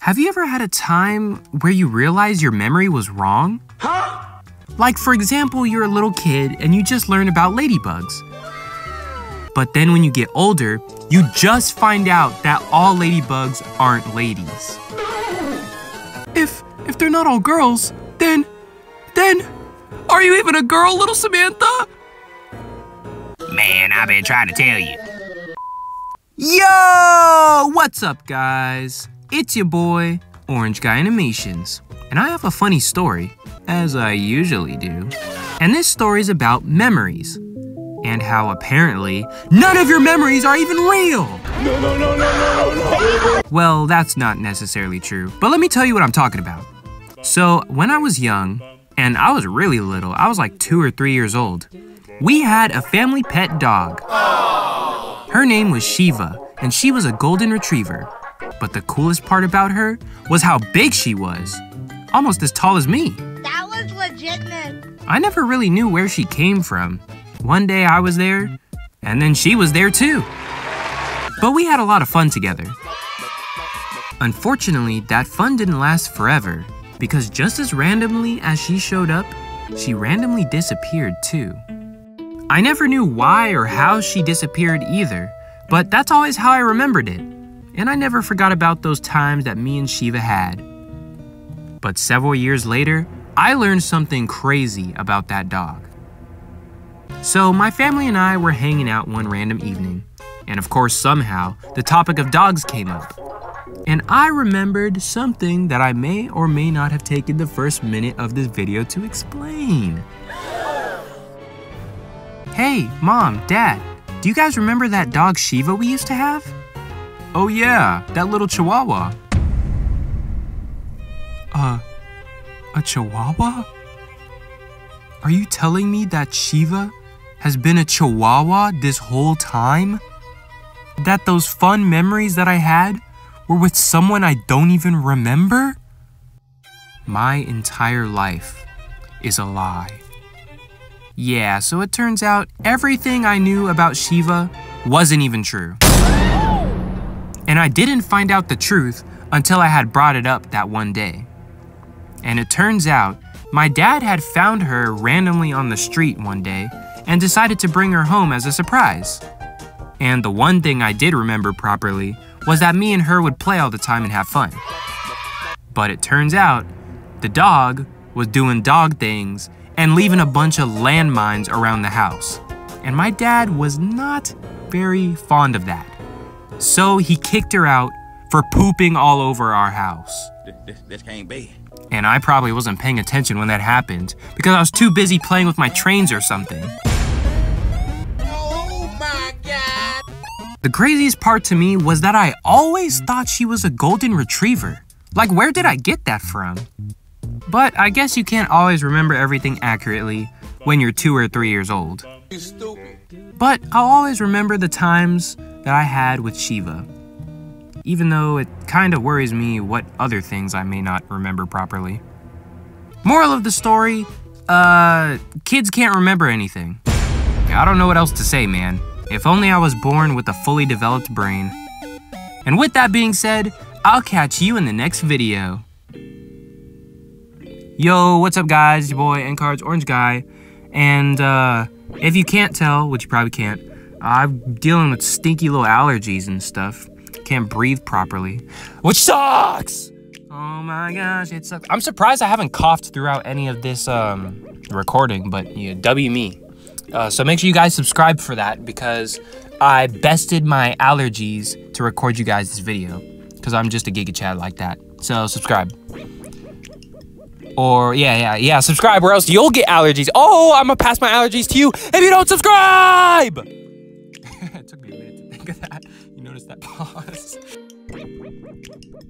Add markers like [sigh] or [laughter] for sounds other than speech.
Have you ever had a time where you realize your memory was wrong? Huh? Like, for example, you're a little kid and you just learn about ladybugs. But then when you get older, you just find out that all ladybugs aren't ladies. If if they're not all girls, then then are you even a girl, little Samantha? Man, I've been trying to tell you. Yo! What's up, guys? It's your boy, Orange Guy Animations, and I have a funny story, as I usually do. And this story is about memories, and how apparently none of your memories are even real! No, no, no, no, no, no, no! Well, that's not necessarily true, but let me tell you what I'm talking about. So, when I was young, and I was really little, I was like two or three years old, we had a family pet dog. Her name was Shiva, and she was a golden retriever. But the coolest part about her was how big she was. Almost as tall as me. That was legitimate. I never really knew where she came from. One day I was there, and then she was there too. But we had a lot of fun together. Unfortunately, that fun didn't last forever, because just as randomly as she showed up, she randomly disappeared too. I never knew why or how she disappeared either, but that's always how I remembered it. And I never forgot about those times that me and Shiva had. But several years later, I learned something crazy about that dog. So, my family and I were hanging out one random evening, and of course, somehow, the topic of dogs came up. And I remembered something that I may or may not have taken the first minute of this video to explain. Hey, Mom, Dad, do you guys remember that dog Shiva we used to have? Oh yeah, that little chihuahua. Uh, a chihuahua? Are you telling me that Shiva has been a chihuahua this whole time? That those fun memories that I had were with someone I don't even remember? My entire life is a lie. Yeah, so it turns out everything I knew about Shiva wasn't even true. And I didn't find out the truth until I had brought it up that one day. And it turns out my dad had found her randomly on the street one day and decided to bring her home as a surprise. And the one thing I did remember properly was that me and her would play all the time and have fun. But it turns out the dog was doing dog things and leaving a bunch of landmines around the house. And my dad was not very fond of that. So he kicked her out for pooping all over our house. This, this, this can't be. And I probably wasn't paying attention when that happened because I was too busy playing with my trains or something. Oh my god! The craziest part to me was that I always thought she was a golden retriever. Like, where did I get that from? But I guess you can't always remember everything accurately when you're two or three years old. You stupid. But I'll always remember the times that I had with Shiva. Even though it kind of worries me what other things I may not remember properly. Moral of the story uh, kids can't remember anything. I don't know what else to say, man. If only I was born with a fully developed brain. And with that being said, I'll catch you in the next video. Yo, what's up guys? Your boy N-Cards Orange Guy. And uh, if you can't tell, which you probably can't, I'm dealing with stinky little allergies and stuff. Can't breathe properly. Which sucks! Oh my gosh, it sucks. I'm surprised I haven't coughed throughout any of this um, recording, but yeah, W me. Uh, so make sure you guys subscribe for that because I bested my allergies to record you guys this video because I'm just a giga chad like that. So subscribe. Or yeah, yeah, yeah, subscribe or else you'll get allergies. Oh, I'm gonna pass my allergies to you if you don't subscribe. [laughs] it took me a minute to think of that. You notice that pause? [laughs]